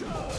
Show!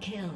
Kill.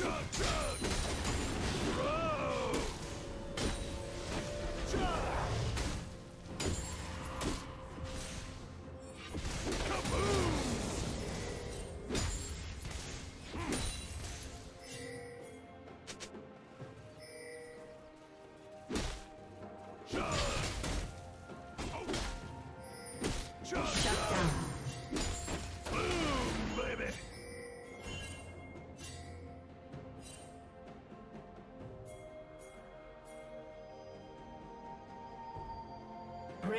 Chug, chug!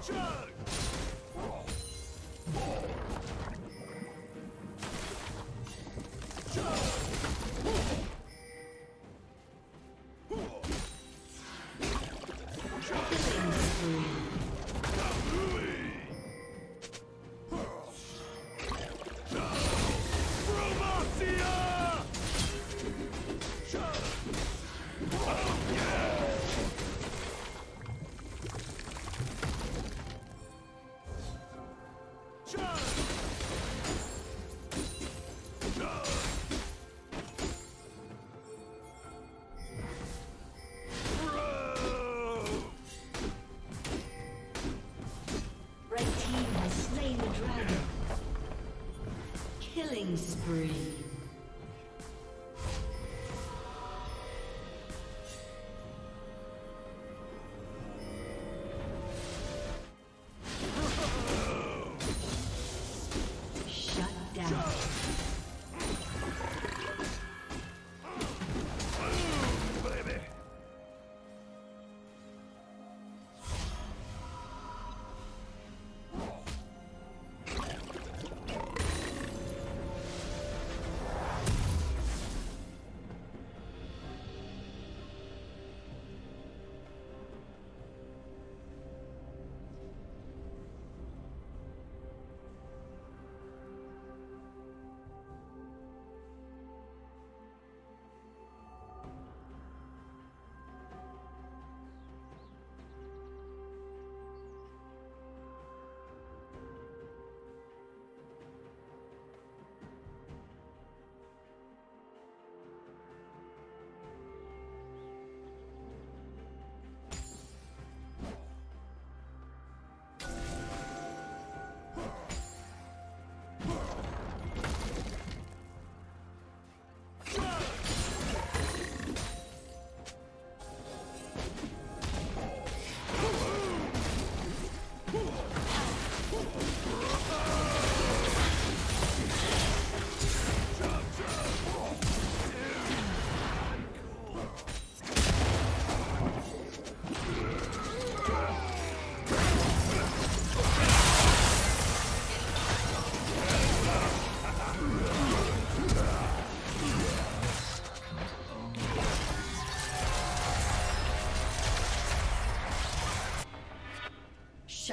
Chug!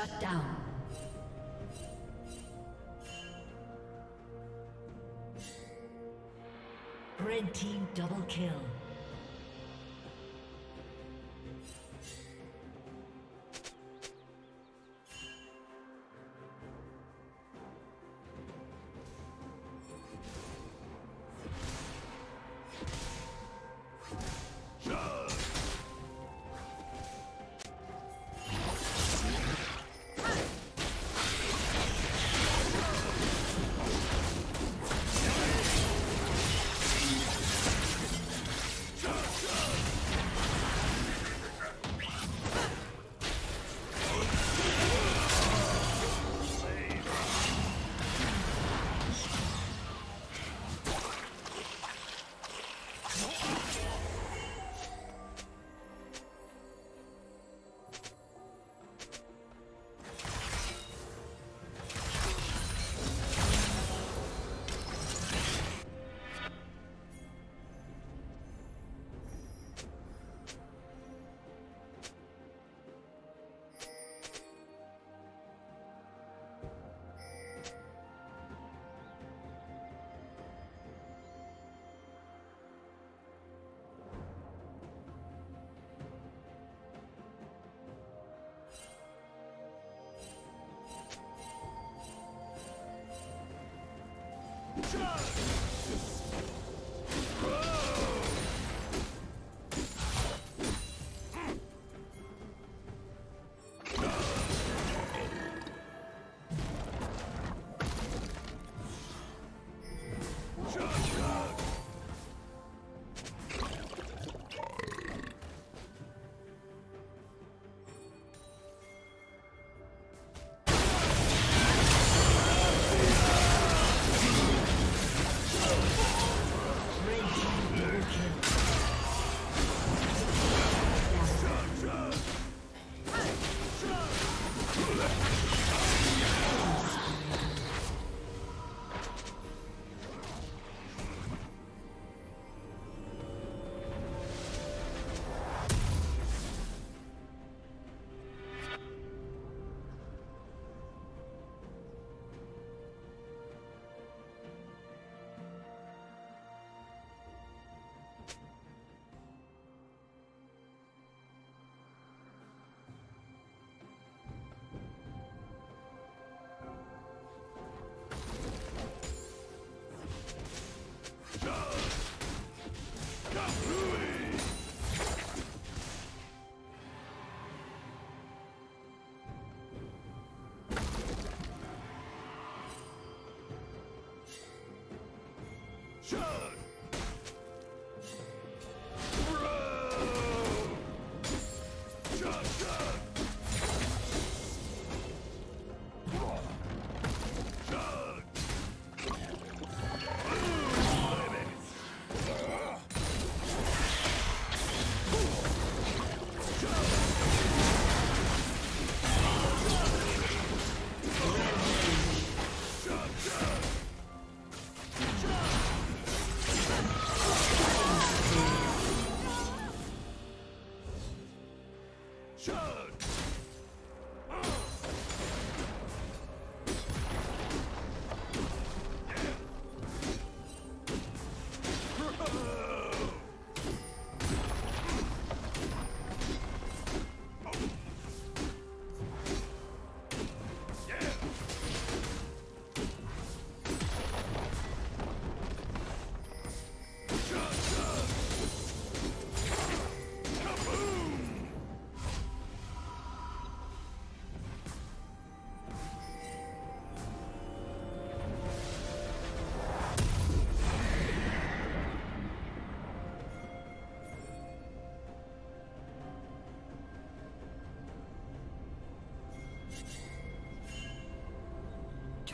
Shut down. Charge!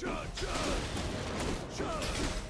Chug, chug! Charge!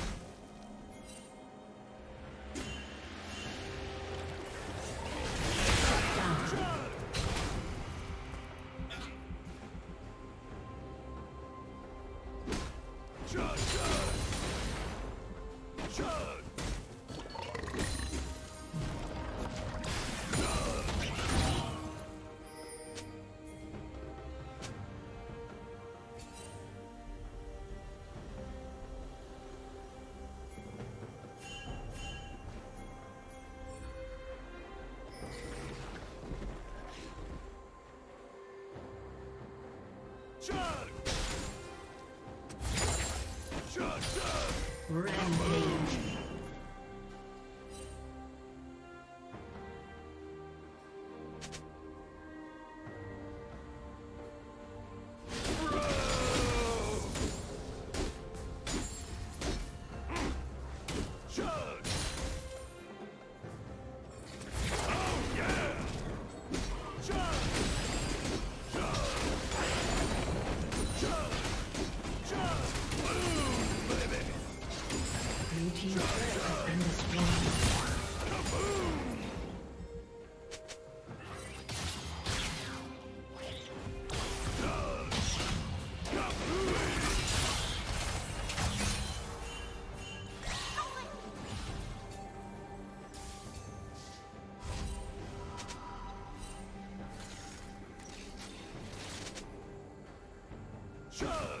chug Rampage. Charge!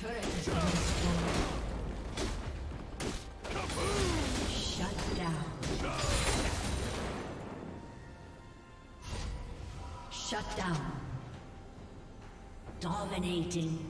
Turret has destroyed. Shut down. Shut down. Dominating.